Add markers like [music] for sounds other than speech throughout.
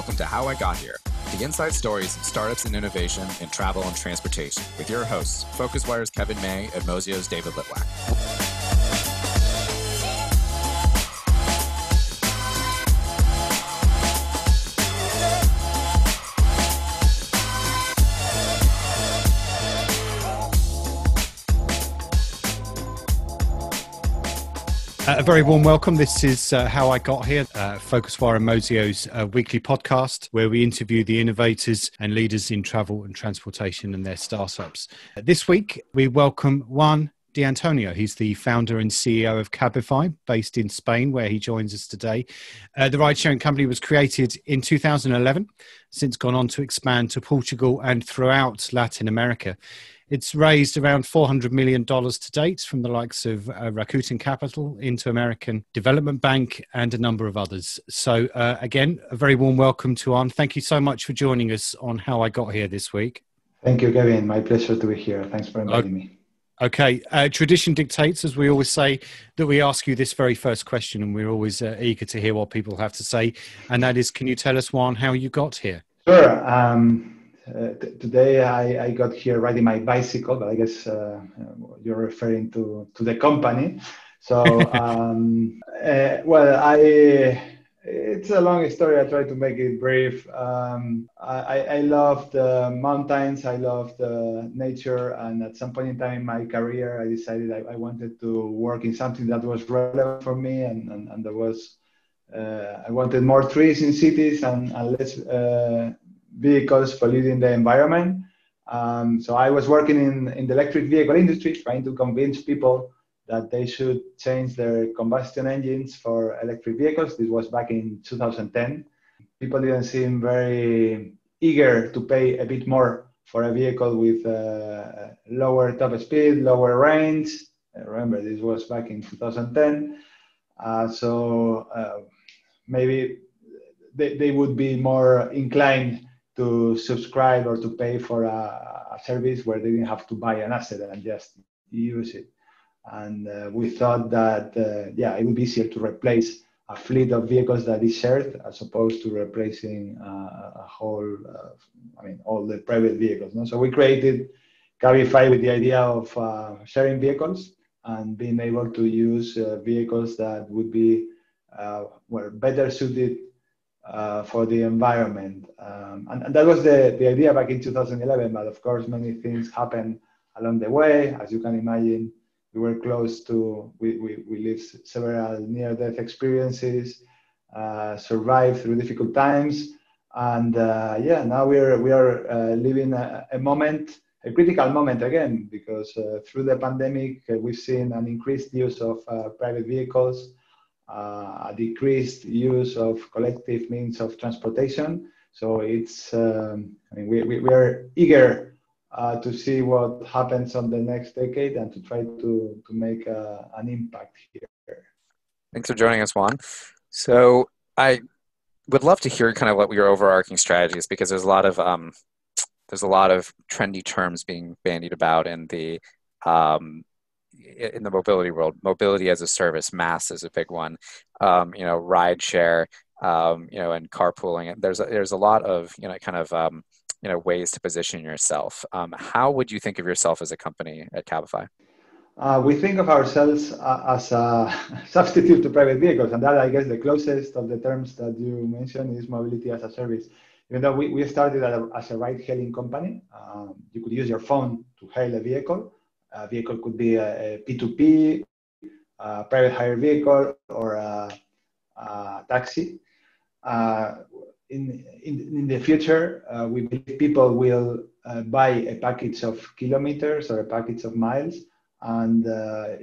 Welcome to How I Got Here, the inside stories of startups and innovation in travel and transportation, with your hosts, PhocusWire's Kevin May and Mozio's David Litwak. Uh, a very warm welcome. This is uh, How I Got Here, uh, PhocusWire and Mozio's uh, weekly podcast where we interview the innovators and leaders in travel and transportation and their startups. This week, we welcome Juan De Antonio. He's the founder and CEO of Cabify, based in Spain, where he joins us today. Uh, the ride sharing company was created in 2011, since gone on to expand to Portugal and throughout Latin America. It's raised around $400 million to date from the likes of uh, Rakuten Capital, Inter American Development Bank, and a number of others. So, uh, again, a very warm welcome to Juan. Thank you so much for joining us on How I Got Here this week. Thank you, Gavin. My pleasure to be here. Thanks for inviting me. Okay, uh, tradition dictates, as we always say, that we ask you this very first question, and we're always uh, eager to hear what people have to say. And that is, can you tell us, Juan, how you got here? Sure. Um, t- today I, I, got here riding my bicycle, but I guess uh, you're referring to, to the company. So, [laughs] um, uh, well, I it's a long story. I try to make it brief. Um, I, I love the mountains. I love the nature. And at some point in time in my career, I decided I, I wanted to work in something that was relevant for me. And, and, and there was, uh, I wanted more trees in cities and, and less uh, vehicles polluting the environment. Um, so I was working in, in the electric vehicle industry, trying to convince people that they should change their combustion engines for electric vehicles. This was back in 2010. People didn't seem very eager to pay a bit more for a vehicle with uh, lower top speed, lower range. remember, this was back in 2010. Uh, so uh, maybe they, they would be more inclined to subscribe or to pay for a, a, service where they didn't have to buy an asset and just use it. And uh, we thought that, uh, yeah, it would be easier to replace a fleet of vehicles that is shared as opposed to replacing uh, a whole, uh, I mean, all the private vehicles. No? So we created Cabify with the idea of uh, sharing vehicles and being able to use uh, vehicles that would be were better suited uh, for the environment. Um, and, and, that was the, the idea back in 2011. But of course, many things happened along the way. As you can imagine, we were close to, we, we, we lived several near death experiences, uh, survived through difficult times. And uh, yeah, now we're, we are uh, living a, a, moment, a critical moment again, because uh, through the pandemic, we've seen an increased use of private vehicles a decreased use of collective means of transportation. So it's, um, I mean, we, we, we are eager uh, to see what happens on the next decade and to try to, to make a, an impact here. Thanks for joining us, Juan. So I would love to hear kind of what your overarching strategies because there's a lot of um, there's a lot of trendy terms being bandied about in the um, in the mobility world, mobility as a service, MaaS is a big one. Um, you know, ride share, um, you know, and carpooling. There's a, there's a lot of you know kind of um, you know ways to position yourself. Um, how would you think of yourself as a company at Cabify? Uh, we think of ourselves uh, as a [laughs] substitute to private vehicles, and that I guess the closest of the terms that you mentioned is mobility as a service. Even though we, we started as a ride-hailing company, um, you could use your phone to hail a vehicle, a vehicle could be a a P2P, a private hire vehicle, or a, a taxi. Uh, in, in, in the future, uh, we believe people will uh, buy a package of kilometers or a package of miles and uh,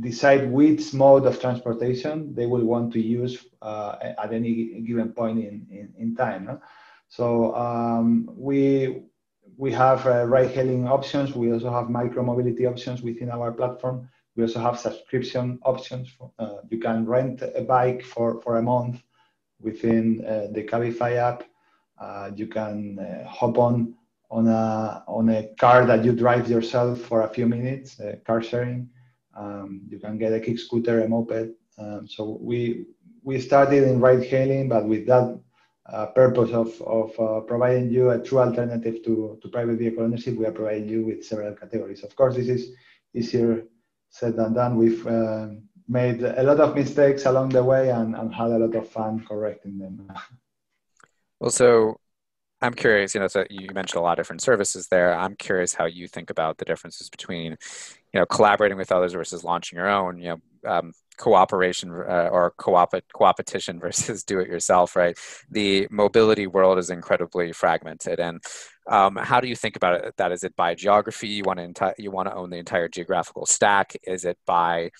decide which mode of transportation they will want to use uh, at any given point in, in, in time. No? So um, we we have uh, ride-hailing options. We also have micro-mobility options within our platform. We also have subscription options. For, uh, you can rent a bike for, for a month within uh, the Cabify app. Uh, you can uh, hop on on a on a car that you drive yourself for a few minutes, uh, car sharing. Um, you can get a kick scooter, a moped. Um, so we we started in ride hailing, but with that uh, purpose of, of uh, providing you a true alternative to, to private vehicle ownership, we are providing you with several categories. Of course, this is easier said than done. We've uh, made a lot of mistakes along the way and, and had a lot of fun correcting them. [laughs] well, so I'm curious, you know, so you mentioned a lot of different services there. I'm curious how you think about the differences between, you know, collaborating with others versus launching your own, you know, um, cooperation uh, or co-op coopetition [laughs] versus do it yourself, right? The mobility world is incredibly fragmented. And um, how do you think about it? That is it by geography? You want to enti- you want to own the entire geographical stack? Is it by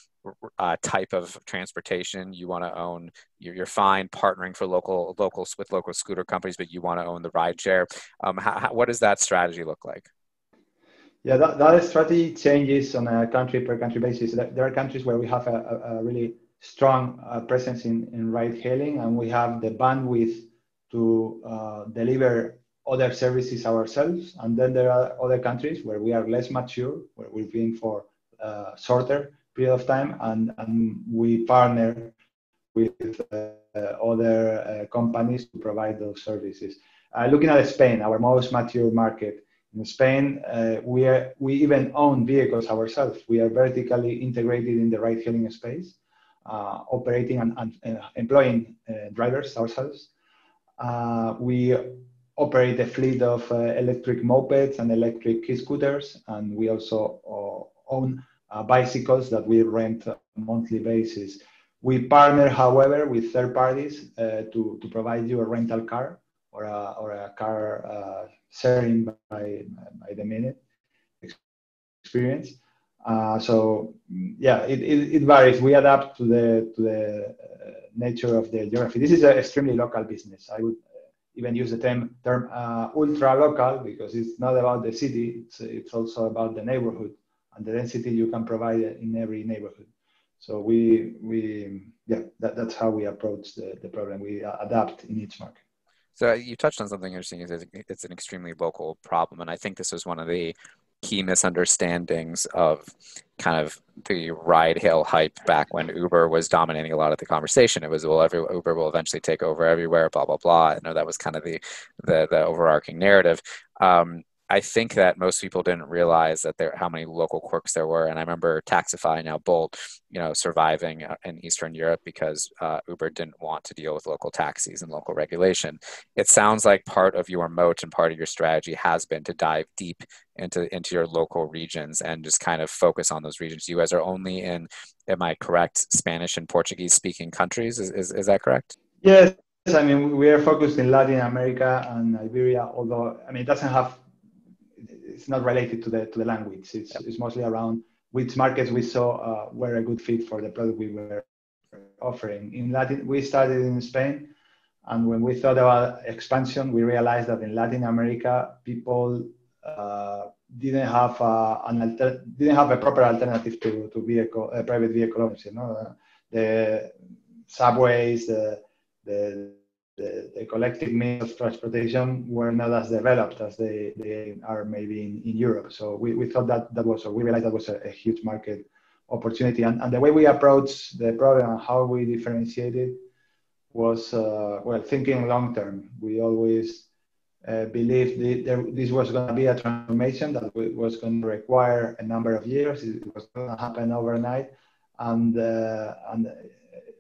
uh, type of transportation you want to own you're, you're, fine partnering for local locals with local scooter companies but you want to own the ride share um, how, how, what does that strategy look like yeah that, that strategy changes on a country per country basis there are countries where we have a, a really strong uh, presence in, in ride hailing and we have the bandwidth to uh, deliver other services ourselves and then there are other countries where we are less mature where we've been for uh, shorter period of time, and, and we partner with uh, other uh, companies to provide those services. Uh, looking at Spain, our most mature market, in Spain, uh, we, are, we even own vehicles ourselves. We are vertically integrated in the ride hailing space, uh, operating and, and uh, employing drivers ourselves. we operate a fleet of electric mopeds and electric scooters, and we also own uh, bicycles that we rent on a monthly basis. We partner, however, with third parties uh, to, to provide you a rental car or a, or a car uh, sharing by, by the minute experience. Uh, so yeah, it, it, it, varies. We adapt to the to the uh, nature of the geography. This is an extremely local business. I would even use the term term uh, ultra local because it's not about the city. It's it's also about the neighborhood and the density you can provide in every neighborhood. So we we yeah that, that's how we approach the, the problem. We adapt in each market. So you touched on something interesting. Is It's an extremely local problem, and I think this was one of the key misunderstandings of kind of the ride hail hype back when Uber was dominating a lot of the conversation. It was well, every Uber will eventually take over everywhere, blah blah blah. I know that was kind of the the, the overarching narrative. Um, I think that most people didn't realize that there how many local quirks there were. And I remember Taxify now Bolt, you know, surviving uh, in Eastern Europe because uh, Uber didn't want to deal with local taxis and local regulation. It sounds like part of your moat and part of your strategy has been to dive deep into into your local regions and just kind of focus on those regions. You guys are only in, am I correct, Spanish and Portuguese speaking countries? Is, is, is that correct? Yes. I mean, we are focused in Latin America and Iberia, although, I mean, it doesn't have it's not related to the to the language. It's, yep. it's mostly around which markets we saw uh, were a good fit for the product we were offering. In Latin, we started in Spain, and when we thought about expansion, we realized that in Latin America, people uh, didn't have uh, an alter- didn't have a proper alternative to to vehicle uh, private vehicle ownership. No? the subways, the the the, the, collective means of transportation were not as developed as they, they are maybe in, in Europe. So we, we thought that that was, or we realized that was a, a huge market opportunity. And, and the way we approached the problem and how we differentiated was, uh, well, thinking long term. We always uh, believed there, this was going to be a transformation that was going to require a number of years. It was going to happen overnight. And, uh, and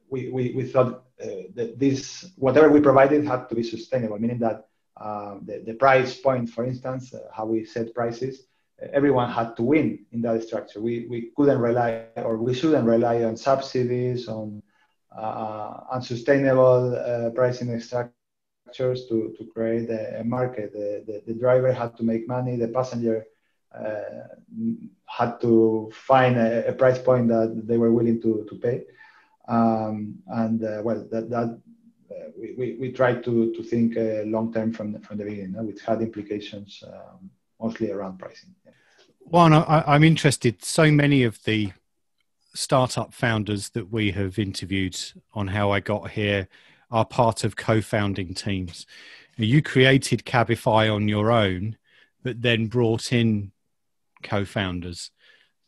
we, we, we thought uh, this whatever we provided had to be sustainable, meaning that uh, the, the price point, for instance, uh, how we set prices, everyone had to win in that structure. We, we couldn't rely or we shouldn't rely on subsidies, on uh, unsustainable uh, pricing structures to, to create a, a market. The, the, the, driver had to make money, the passenger uh, had to find a, a, price point that they were willing to, to pay. Um, and uh, well, that, that uh, we, we, we tried to, to think uh, long term from, from the beginning, which had implications um, mostly around pricing. Yeah. I, I'm interested. So many of the startup founders that we have interviewed on how I got here are part of co-founding teams. You created Cabify on your own, but then brought in co-founders.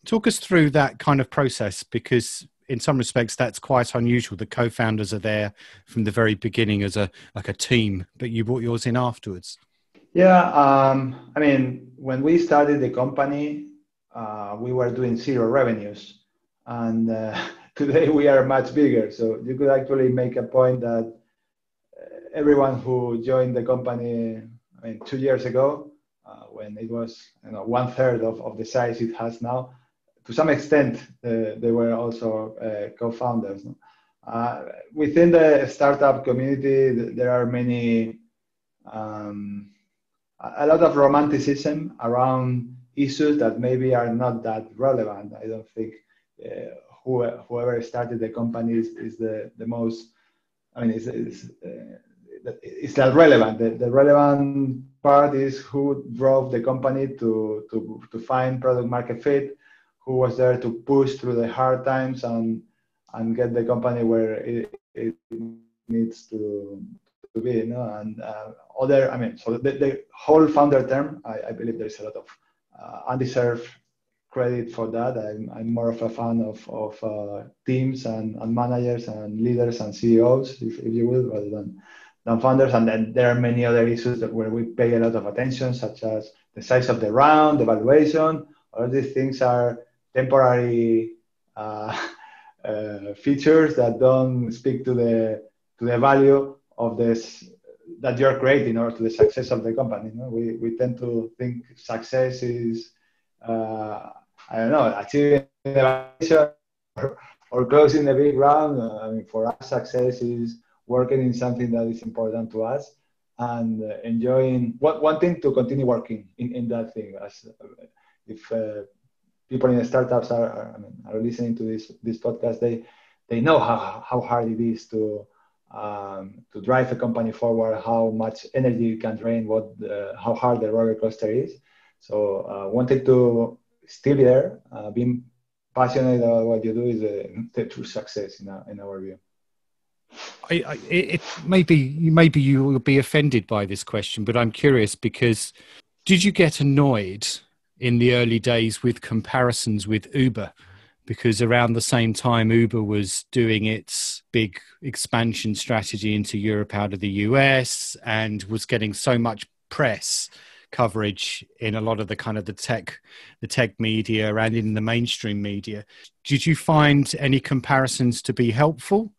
Talk us through that kind of process because in some respects that's quite unusual. The co-founders are there from the very beginning as a like a team, but you brought yours in afterwards. Yeah, um, I mean, when we started the company, uh, we were doing zero revenues, and uh, [laughs] today we are much bigger. So you could actually make a point that uh, everyone who joined the company, I mean, two years ago, uh, when it was you know one third of, of the size it has now, to some extent uh, they were also uh, co-founders. within the startup community, there are many. Um, a lot of romanticism around issues that maybe are not that relevant. I don't think uh, who, whoever started the company is, is the, the most, I mean, it's, it's, uh, that relevant. The, the, relevant part is who drove the company to, to, to find product market fit, who was there to push through the hard times and, and get the company where it, it needs to, to be. You know? And uh, other, I mean, so the, the whole founder term, I, I believe there's a lot of uh, undeserved credit for that. I'm, I'm more of a fan of, of uh, teams and, and managers and leaders and CEOs, if, if you will, rather than, than founders. And then there are many other issues that where we pay a lot of attention, such as the size of the round, the valuation. All these things are temporary uh, [laughs] uh, features that don't speak to the to the value of this that you're creating or to the success of the company. You know? we, we tend to think success is, uh, I don't know, achieving the or, [laughs] or closing the big round. I mean, for us, success is working in something that is important to us and uh, enjoying, wanting to continue working in, in that thing. As if uh, people in the startups are, are, I mean, are listening to this this podcast, they they know how, how hard it is to um, to drive a company forward, how much energy you can drain, what uh, how hard the roller coaster is. So uh, wanted to still be there, uh, being passionate about what you do is a, true success in, our, in our view. I, I, it, maybe maybe you will be offended by this question, but I'm curious because did you get annoyed in the early days with comparisons with Uber? because around the same time Uber was doing its big expansion strategy into Europe out of the US and was getting so much press coverage in a lot of the kind of the tech the tech media and in the mainstream media did you find any comparisons to be helpful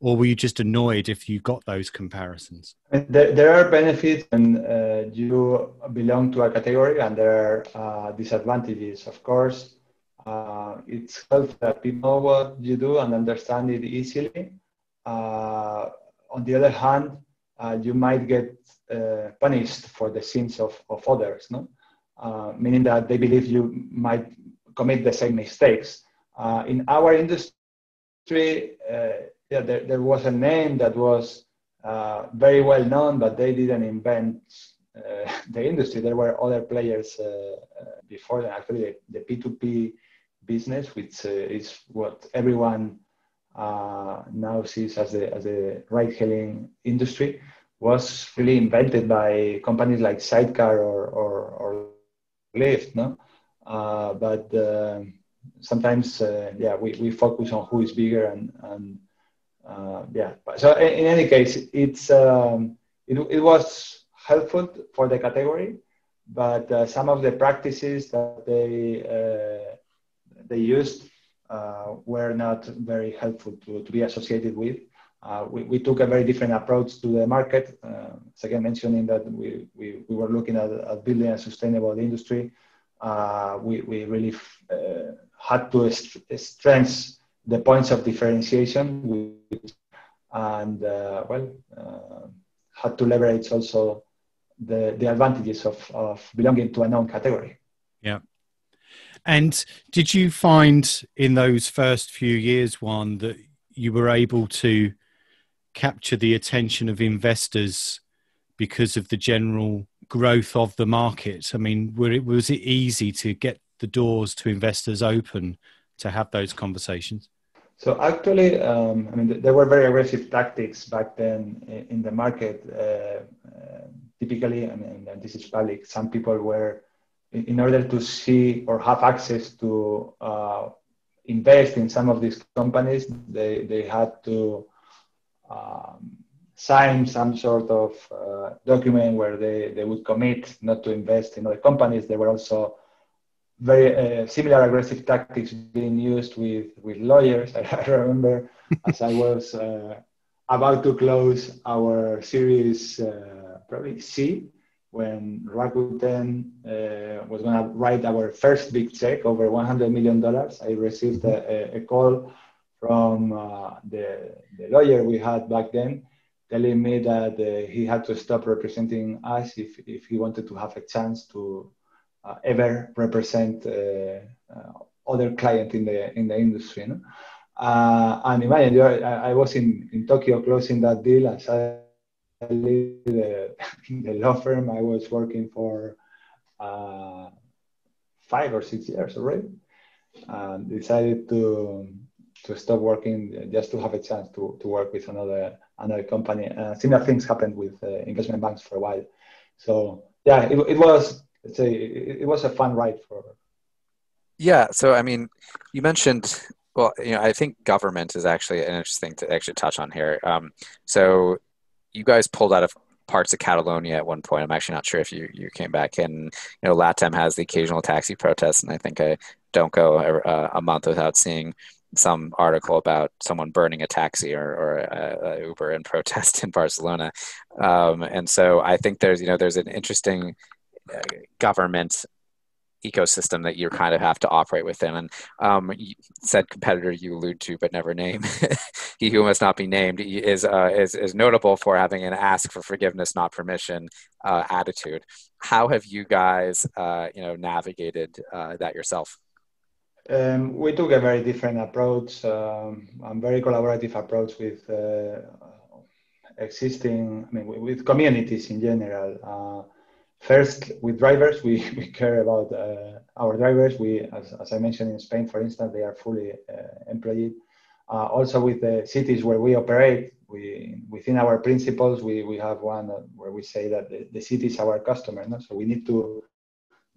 or were you just annoyed if you got those comparisons there, there are benefits and uh, you belong to a category and there are uh, disadvantages of course uh, it's helpful that people know what you do and understand it easily. Uh, on the other hand, uh, you might get uh, punished for the sins of, of others, no? Meaning that they believe you might commit the same mistakes. In our industry, yeah, there, there, was a name that was very well known, but they didn't invent [laughs] the industry. There were other players before them. Actually, the, the P2P business, which uh, is what everyone uh, now sees as the, as a ride-hailing industry, was really invented by companies like Sidecar or, or, or Lyft, no? Uh, but uh, sometimes, uh, yeah, we, we focus on who is bigger and, and uh, yeah. So in, in, any case, it's um, it, it was helpful for the category, but some of the practices that they they used uh, were not very helpful to, to be associated with. Uh, we, we, took a very different approach to the market. Uh, again, mentioning that we, we, we were looking at, at building a sustainable industry. Uh, we, we really uh, had to st- strengthen the points of differentiation and, uh, well, uh, had to leverage also the, the advantages of, of belonging to a known category. Yeah. And did you find in those first few years, Juan that you were able to capture the attention of investors because of the general growth of the market? I mean, it, was it easy to get the doors to investors open to have those conversations? So actually, um, I mean, there were very aggressive tactics back then in the market. Uh, uh, typically, I mean, and this is public. Some people were in order to see or have access to uh, invest in some of these companies, they, they had to um, sign some sort of uh, document where they, they would commit not to invest in other companies. They were also very uh, similar aggressive tactics being used with, with lawyers. [laughs] I, remember as I was uh, about to close our series, uh, probably C, when Rakuten uh, was going to write our first big check over $100 million. I received a, a call from uh, the, the lawyer we had back then telling me that uh, he had to stop representing us if, if he wanted to have a chance to ever represent uh, uh, other client in the in the industry. No? Uh, and imagine, I, I, was in, in Tokyo closing that deal I leave the, [laughs] the law firm I was working for uh, five or six years already, and decided to to stop working just to have a chance to, to work with another another company. Uh, similar things happened with uh, investment banks for a while. So yeah, it, it was it's a it, was a fun ride for. Yeah. So I mean, you mentioned well, you know, I think government is actually an interesting to actually touch on here. Um, so you guys pulled out of parts of Catalonia at one point. I'm actually not sure if you, you came back and, You know, LATAM has the occasional taxi protests, and I think I don't go a, a month without seeing some article about someone burning a taxi or, or a, a Uber in [laughs] protest in Barcelona. Um, and so I think there's, you know, there's an interesting uh, government ecosystem that you kind of have to operate within. And um, said competitor you allude to but never name, [laughs] he who must not be named, is, uh, is, is notable for having an ask for forgiveness, not permission uh, attitude. How have you guys, uh, you know, navigated uh, that yourself? Um, we took a very different approach, um, a very collaborative approach with uh, existing, I mean, with communities in general. Uh, first, with drivers, we, [laughs] we care about uh, our drivers. We, as, as I mentioned in Spain, for instance, they are fully uh, employed. Uh, also, with the cities where we operate, we within our principles, we, we have one where we say that the, the city is our customer. No? So we need to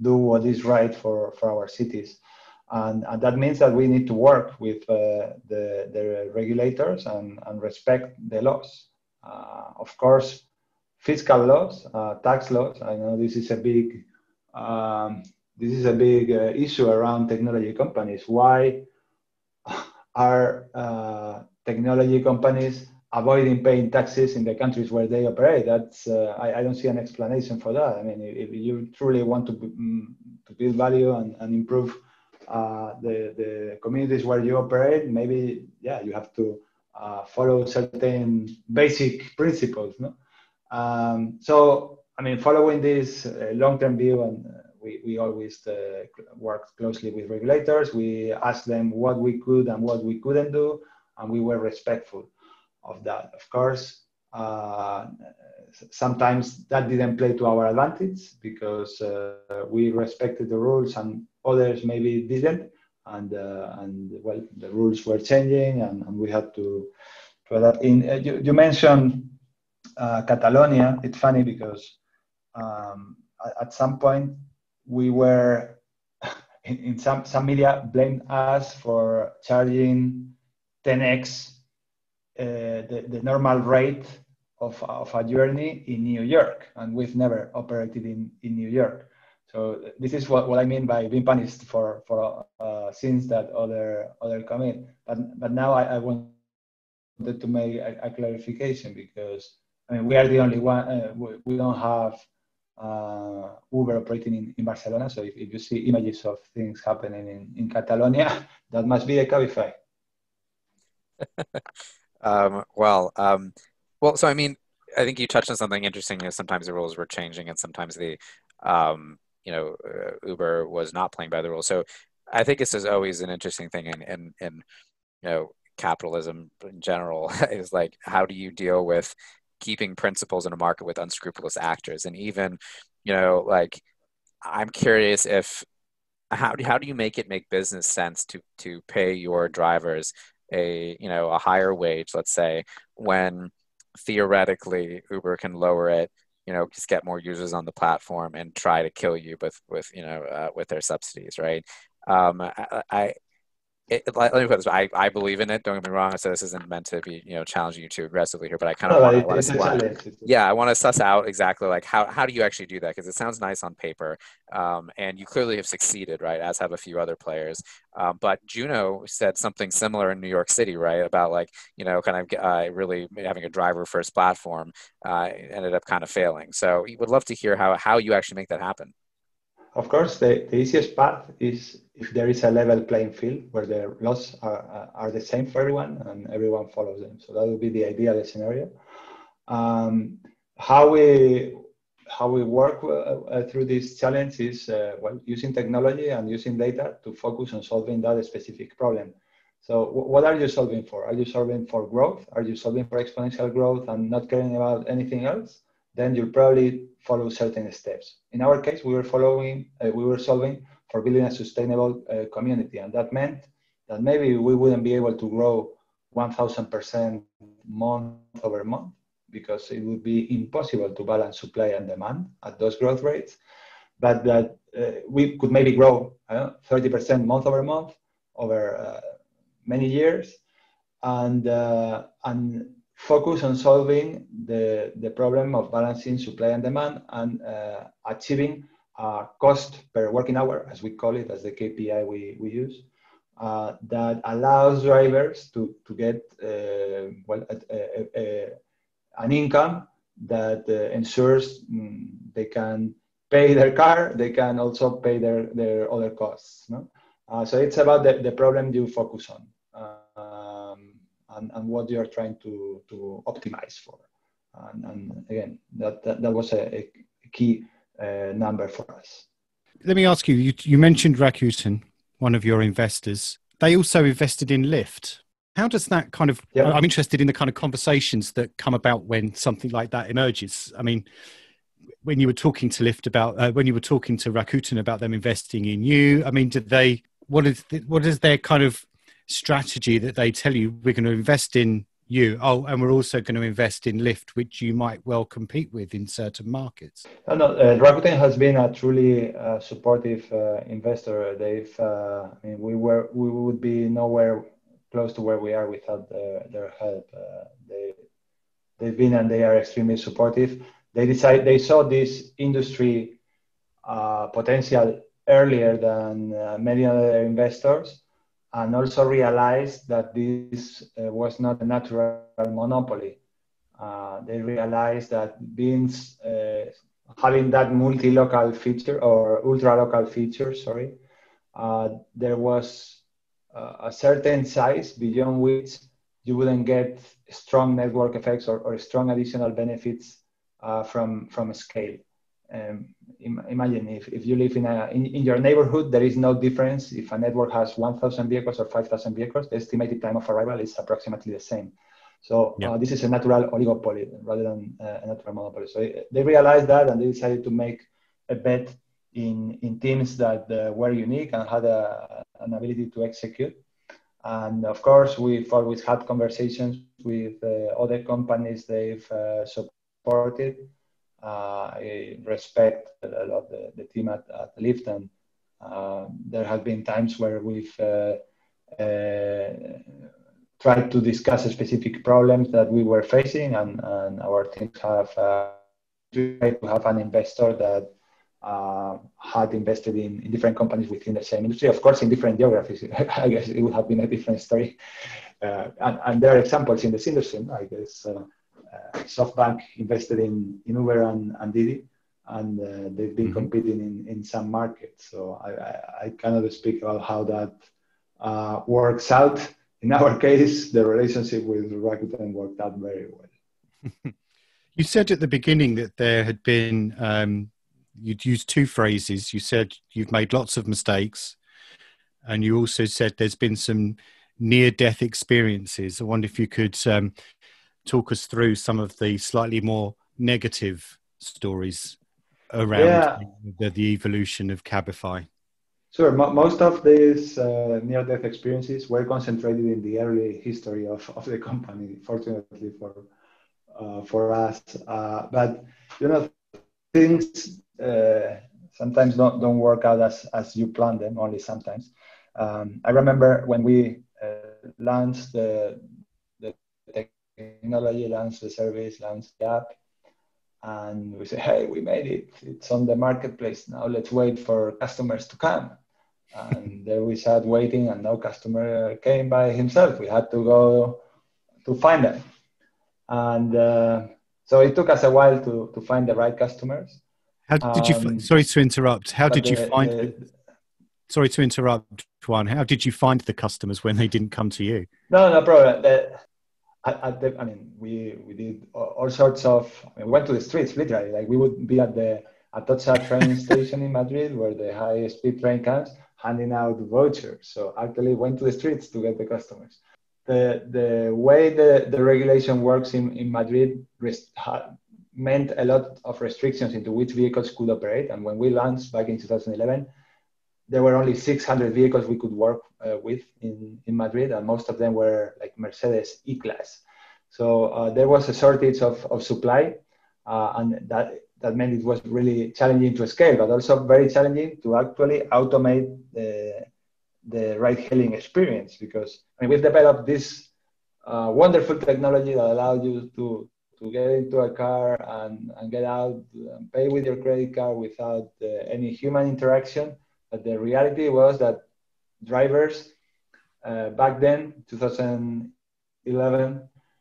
do what is right for, for our cities. And, and, that means that we need to work with uh, the, the regulators and, and respect the laws. Uh, of course, fiscal laws, uh, tax laws. I know this is a big um, this is a big uh, issue around technology companies. Why are uh, technology companies avoiding paying taxes in the countries where they operate? That's uh, I, I, don't see an explanation for that. I mean, if you truly want to, um, to build value and, and improve uh, the, the communities where you operate, maybe, yeah, you have to uh, follow certain basic principles. No? Um, so, I mean, following this uh, long-term view, and uh, we, we always uh, worked closely with regulators. We asked them what we could and what we couldn't do, and we were respectful of that. Of course, uh, sometimes that didn't play to our advantage because uh, we respected the rules and others maybe didn't and uh, and well the rules were changing and, and we had to to adapt in you, you, mentioned uh, catalonia it's funny because um, at, some point we were [laughs] in, in, some some media blamed us for charging 10x uh, the, the normal rate of, of a journey in New York, and we've never operated in, in New York. So this is what, what I mean by being punished for for uh, sins that other other commit. But but now I, I wanted to make a, a, clarification because I mean we are the only one. Uh, we, we, don't have uh, Uber operating in, in Barcelona. So if, if you see images of things happening in, in Catalonia, [laughs] that must be a Cabify. [laughs] um, well, um, well, so I mean, I think you touched on something interesting. Is sometimes the rules were changing, and sometimes the um, you know uh, Uber was not playing by the rules. So I think this is always an interesting thing in in, in you know capitalism in general [laughs] is like how do you deal with keeping principles in a market with unscrupulous actors. And even you know like i'm curious if how do, how do you make it make business sense to to pay your drivers a you know a higher wage let's say when theoretically uber can lower it you know just get more users on the platform and try to kill you with with you know uh, with their subsidies right? Um, I, I it, let me put this. I, I believe in it. Don't get me wrong. So this isn't meant to be you know challenging you too aggressively here, but I kind of no, want to yeah, I want to suss out exactly like how how do you actually do that because it sounds nice on paper, um, and you clearly have succeeded, right? As have a few other players. Um, but Juno said something similar in New York City, right? About like you know kind of uh, really having a driver first platform uh, ended up kind of failing. So we would love to hear how how you actually make that happen. Of course, the, the easiest path is if there is a level playing field where the laws are, are the same for everyone and everyone follows them. So that would be the ideal scenario. Um, how we how we work uh, uh, through this challenge is uh, well using technology and using data to focus on solving that specific problem. So what are you solving for? Are you solving for growth? Are you solving for exponential growth and not caring about anything else? Then you'll probably follow certain steps. In our case, we were following, uh, we were solving for building a sustainable uh, community, and that meant that maybe we wouldn't be able to grow 1,000% month over month because it would be impossible to balance supply and demand at those growth rates, but that uh, we could maybe grow 30% month over month over uh, many years, and uh, and focus on solving the, the problem of balancing supply and demand and uh, achieving a cost per working hour, as we call it, as the KPI we, we use, uh, that allows drivers to, to get uh, well, an income that uh, ensures mm, they can pay their car, they can also pay their, their other costs. No? Uh, so it's about the, the problem you focus on and, and what you're trying to, to optimize for. And, and again, that, that, that, was a, a key uh, number for us. Let me ask you, you, you mentioned Rakuten, one of your investors. They also invested in Lyft. How does that kind of. I'm interested in the kind of conversations that come about when something like that emerges. I mean, when you were talking to Lyft about, uh, when you were talking to Rakuten about them investing in you, I mean, did they, what is, what is their kind of strategy that they tell you we're going to invest in you. Oh and we're also going to invest in Lyft which you might well compete with in certain markets. No, no uh, rakuten has been a truly uh, supportive uh, investor. They've uh, i mean we were we would be nowhere close to where we are without their, their help. Uh, they they've been and they are extremely supportive. They decided they saw this industry uh, potential earlier than many other investors and also realized that this uh, was not a natural monopoly. Uh, they realized that being uh, having that multi-local feature or ultra-local feature, sorry, uh, there was uh, a certain size beyond which you wouldn't get strong network effects or, or strong additional benefits uh, from from scale. Um, imagine if, if you live in, a, in, in your neighborhood, there is no difference if a network has 1,000 vehicles or 5,000 vehicles, the estimated time of arrival is approximately the same. So uh, this is a natural oligopoly rather than uh, a natural monopoly. So uh, they realized that and they decided to make a bet in, in teams that uh, were unique and had a, an ability to execute. And of course, we've always had conversations with uh, other companies they've uh, supported I respect a lot the, the team at, at and uh, there have been times where we've uh, tried to discuss specific problems that we were facing, and, and our teams have tried to have an investor that uh, had invested in, in, different companies within the same industry. Of course, in different geographies, [laughs] I guess it would have been a different story. Uh, and, and, there are examples in this industry. I guess uh, uh, SoftBank invested in, in Uber and, and Didi, and uh, they've been mm-hmm. competing in, in some markets. So I, I, I cannot speak about how that uh, works out. In our [laughs] case, the relationship with Rakuten worked out very well. [laughs] you said at the beginning that there had been, um, you'd used two phrases. You said you've made lots of mistakes, and you also said there's been some near death experiences. I wonder if you could um, talk us through some of the slightly more negative stories around yeah. the, the, evolution of Cabify? Sure. most of these uh, near-death experiences were concentrated in the early history of, of the company, fortunately for uh, for us. Uh, but you know, things uh, sometimes don't, don't work out as, as you plan them, only sometimes. Um, I remember when we uh, launched the technology, launched the service, launched the app, and we said, hey, we made it. It's on the marketplace now. Let's wait for customers to come. And [laughs] there we sat waiting, and no customer came by himself. We had to go to find them. And uh, so it took us a while to, to find the right customers. How did you? Um, sorry to interrupt. How did the, you find? The, sorry to interrupt, Juan. How did you find the customers when they didn't come to you? No, no problem. The, at, the, I mean, we we did all sorts of. I mean, we went to the streets literally. Like we would be at the Atocha train station in Madrid, where the high speed train comes, handing out vouchers. So actually, went to the streets to get the customers. The the way the, the regulation works in in Madrid rest, meant a lot of restrictions into which vehicles could operate. And when we launched back in 2011, there were only 600 vehicles we could work uh, with in, in Madrid, and most of them were like Mercedes E-Class. So uh, there was a shortage of, of supply, uh, and that, that meant it was really challenging to scale, but also very challenging to actually automate the, the ride-hailing experience because I mean, we've developed this uh, wonderful technology that allows you to, to get into a car and, and get out and pay with your credit card without uh, any human interaction. But the reality was that drivers uh, back then, 2011,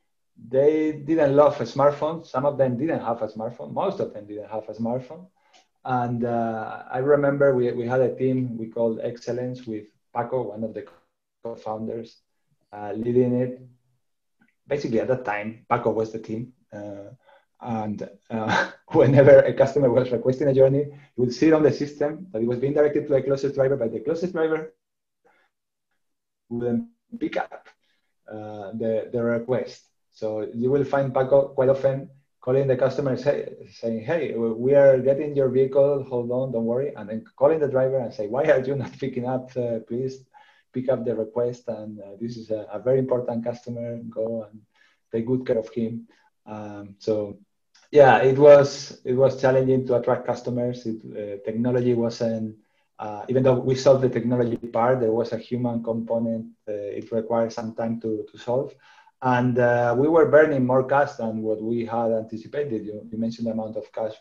they didn't love a smartphone. Some of them didn't have a smartphone. Most of them didn't have a smartphone. And uh, I remember we, we had a team we called Excellence with Paco, one of the co-founders, uh, leading it. Basically, at that time, Paco was the team. Uh, and uh, [laughs] whenever a customer was requesting a journey, it would see it on the system that it was being directed to the closest driver, but the closest driver wouldn't pick up uh, the, the request. So you will find Paco quite often calling the customer say, saying, hey, we are getting your vehicle, hold on, don't worry. And then calling the driver and say, why are you not [laughs] picking up? Uh, please pick up the request. And uh, this is a, a, very important customer. Go and take good care of him. Um, so yeah, it was it was challenging to attract customers. It, uh, technology wasn't uh, even though we solved the technology part, there was a human component. Uh, it required some time to, to solve. And uh, we were burning more cash than what we had anticipated. You, you mentioned the amount of cash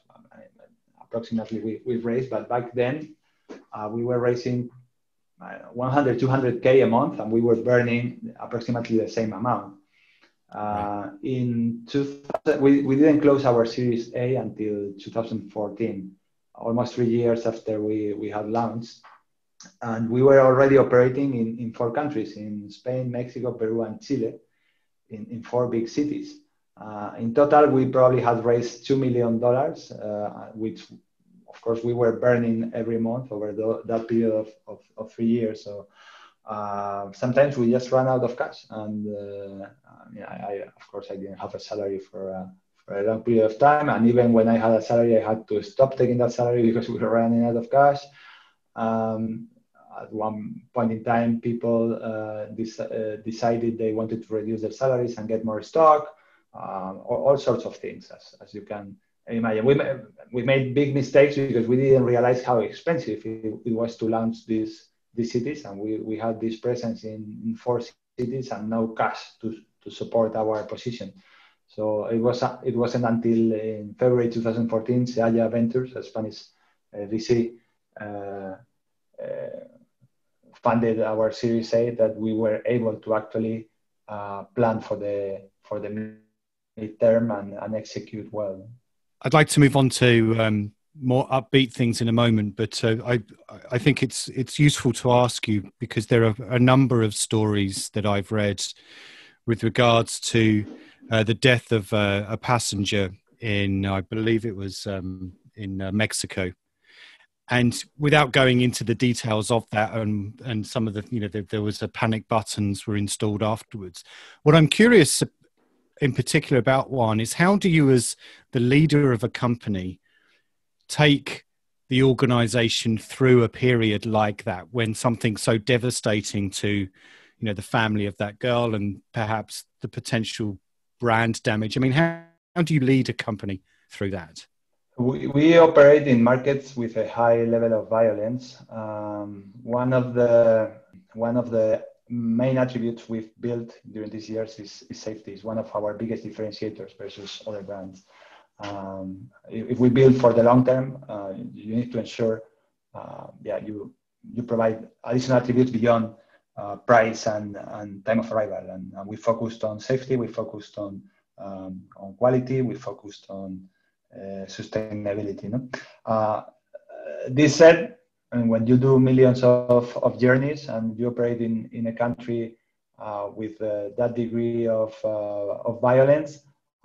approximately we, we've raised, but back then uh, we were raising 100, 200K a month, and we were burning approximately the same amount. Uh, in 2000, we, we didn't close our Series A until 2014, almost three years after we, we had launched. And we were already operating in, in four countries in Spain, Mexico, Peru, and Chile, in, in four big cities. Uh, in total, we probably had raised $2 million, uh, which of course we were burning every month over the, that period of, of, of, three years. So uh, sometimes we just run out of cash. And uh, I, I, of course, I didn't have a salary for, uh, for a long period of time. And even when I had a salary, I had to stop taking that salary [laughs] because we were running out of cash. Um, at one point in time, people uh, uh, decided they wanted to reduce their salaries and get more stock, um, all, all, sorts of things, as, as you can imagine. We, we made big mistakes because we didn't realize how expensive it, it was to launch these these cities, and we, we had this presence in, in four cities and no cash to, to support our position. So it was it wasn't until in February 2014, Seaya Ventures, a Spanish uh, VC, uh, uh, funded our Series A that we were able to actually uh, plan for the for the midterm and, and execute well. I'd like to move on to um, more upbeat things in a moment, but uh, I I think it's it's useful to ask you because there are a number of stories that I've read with regards to uh, the death of uh, a passenger in I believe it was um, in uh, Mexico, and without going into the details of that and and some of the you know there, there was a panic buttons were installed afterwards. What I'm curious in particular about Juan is how do you as the leader of a company take the organization through a period like that when something so devastating to you know the family of that girl and perhaps the potential brand damage i mean how, how do you lead a company through that we, we operate in markets with a high level of violence um, one of the one of the main attributes we've built during these years is, is safety. is one of our biggest differentiators versus other brands. Um, if, if, we build for the long term, uh, you need to ensure, uh, yeah, you you provide additional attributes beyond uh, price and, and time of arrival. And, and, we focused on safety, we focused on um, on quality, we focused on uh, sustainability. No? Uh, this said, and when you do millions of, of journeys and you operate in, in a country uh, with that degree of, of violence,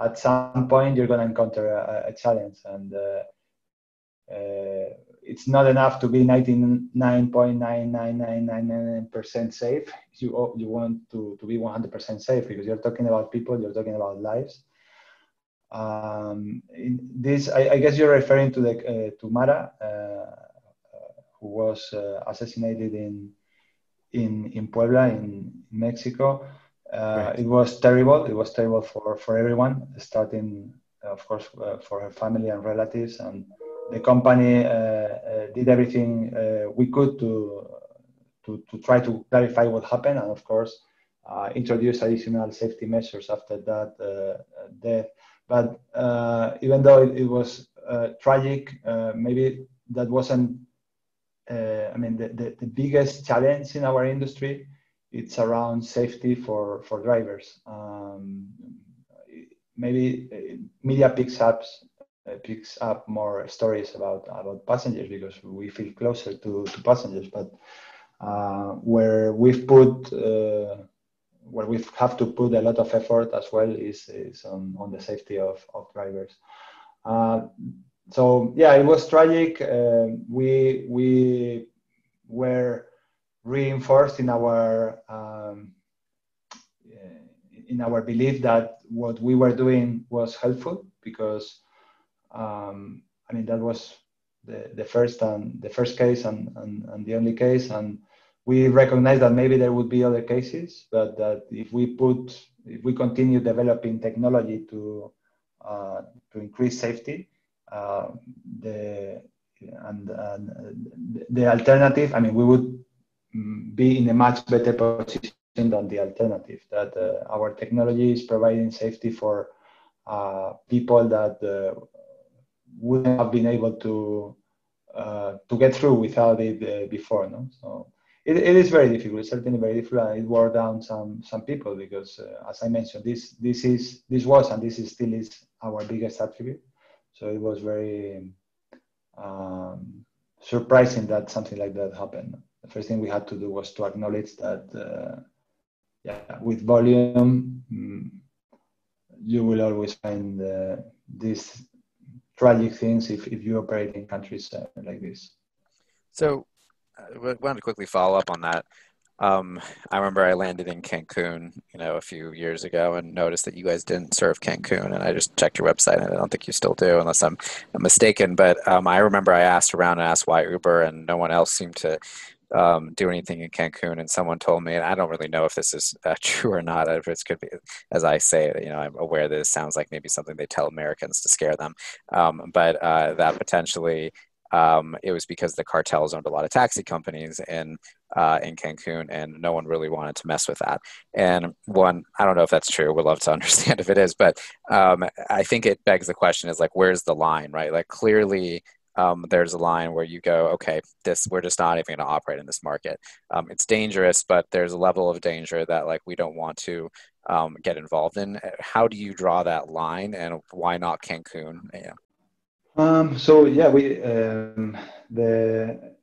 at some point you're going to encounter a, a challenge. And uh, uh, it's not enough to be 99.99999% safe. You, you want to, to be 100% safe because you're talking about people, you're talking about lives. Um, this, I, I, guess you're referring to the uh, to Mara who was uh, assassinated in in in Puebla in Mexico. Uh, right. It was terrible. It was terrible for for everyone, starting of course uh, for her family and relatives. And the company did everything we could to to, to try to clarify what happened and of course uh, introduce additional safety measures after that uh, death. But uh, even though it, it was tragic, maybe that wasn't uh, I mean, the, the, the, biggest challenge in our industry, it's around safety for, for drivers. Um, maybe uh, media picks up, uh, picks up more stories about, about passengers because we feel closer to, to passengers, but uh, where we've put, uh, where we have to put a lot of effort as well is, is on, on the safety of, of drivers. Uh, so yeah, it was tragic. Uh, we we were reinforced in our um, in our belief that what we were doing was helpful because um, I mean that was the, the first and the first case and, and, and the only case and we recognize that maybe there would be other cases but that if we put if we continue developing technology to uh, to increase safety uh, the and, and, the alternative. I mean, we would be in a much better position than the alternative. That uh, our technology is providing safety for uh, people that uh, wouldn't have been able to uh, to get through without it uh, before. No, so it, it is very difficult. Certainly very difficult, and it wore down some some people because, as I mentioned, this this is this was and this is still is our biggest attribute. So it was very um, surprising that something like that happened. The first thing we had to do was to acknowledge that, uh, yeah, with volume, mm, you will always find uh, these tragic things if, if you operate in countries uh, like this. So, I uh, wanted to quickly follow up on that. Um, I remember I landed in Cancun, you know, a few years ago and noticed that you guys didn't serve Cancun. And I just checked your website and I don't think you still do unless I'm, mistaken. But um, I remember I asked around and asked why Uber and no one else seemed to um, do anything in Cancun. And someone told me, and I don't really know if this is uh, [laughs] true or not, if it's could be, as I say, you know, I'm aware that it sounds like maybe something they tell Americans to scare them. Um, but uh, that potentially um, it was because the cartels owned a lot of taxi companies in uh, in Cancun, and no one really wanted to mess with that. And one, I don't know if that's true. We'd love to [laughs] understand if it is, but um, I think it begs the question: is like, where's the line, right? Like, clearly. Um, there's a line where you go, okay, this we're just not even going to operate in this market. Um, it's dangerous, but there's a level of danger that like we don't want to um, get involved in. How do you draw that line, and why not Cancun? Yeah. Um, so yeah, we um, the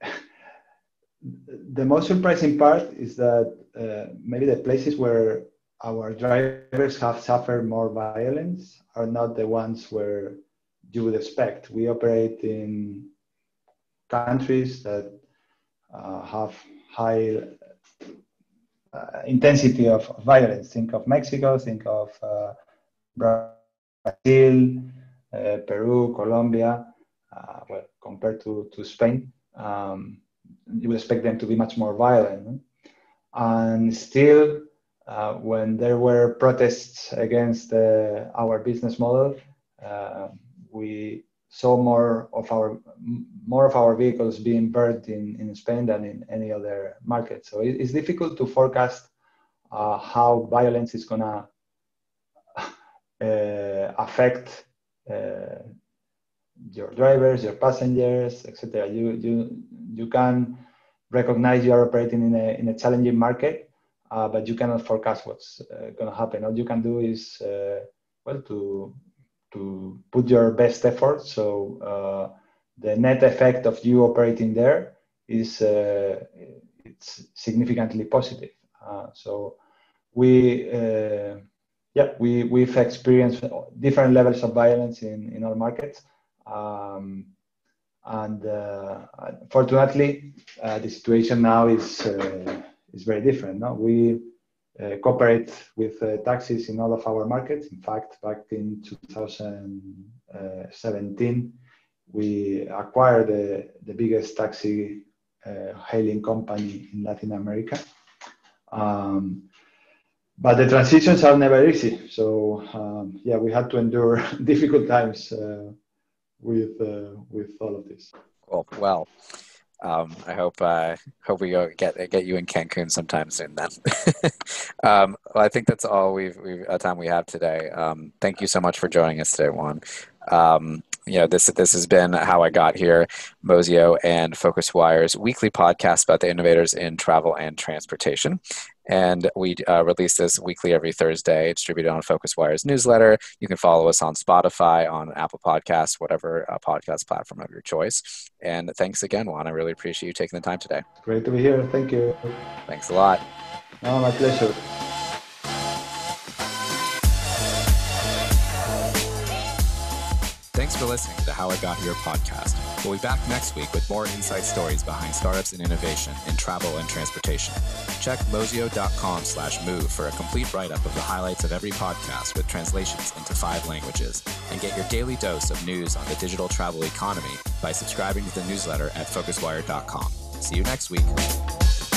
the most surprising part is that uh, maybe the places where our drivers have suffered more violence are not the ones where you would expect. We operate in countries that uh, have high uh, intensity of violence. Think of Mexico, think of uh, Brazil, uh, Peru, Colombia, uh, well, compared to, to Spain, um, you would expect them to be much more violent. And still, uh, when there were protests against our business model, we saw more of our more of our vehicles being burned in, in Spain than in any other market. So it, it's difficult to forecast uh, how violence is gonna [laughs] uh, affect uh, your drivers, your passengers, etc. You you you can recognize you are operating in a in a challenging market, uh, but you cannot forecast what's uh, going to happen. All you can do is uh, well to to put your best effort. So uh, the net effect of you operating there is uh, it's significantly positive. Uh, so we yeah we we've experienced different levels of violence in in our markets. Um, and uh, fortunately, uh, the situation now is uh, is very different. No? We cooperate with taxis in all of our markets. In fact, back in 2017, we acquired the, the biggest taxi uh, hailing company in Latin America. Um, but the transitions are never easy. So um, yeah, we had to endure [laughs] difficult times uh, with uh, with all of this. Cool. Well, um, I hope uh, hope we go get get you in Cancun sometime soon. Then, [laughs] um, well, I think that's all we've we've a time we have today. Um, thank you so much for joining us today, Juan. Um, you know this this has been how I got here, Mozio and PhocusWire's weekly podcast about the innovators in travel and transportation. And we uh, release this weekly every Thursday, distributed on PhocusWire's newsletter. You can follow us on Spotify, on Apple Podcasts, whatever uh, podcast platform of your choice. And thanks again, Juan. I really appreciate you taking the time today. Great to be here. Thank you. Thanks a lot. Oh, my pleasure. Thanks for listening to the How I Got Here podcast. We'll be back next week with more insight stories behind startups and innovation in travel and transportation. Check mozio.com slash move for a complete write-up of the highlights of every podcast with translations into five languages. And get your daily dose of news on the digital travel economy by subscribing to the newsletter at phocuswire.com. See you next week.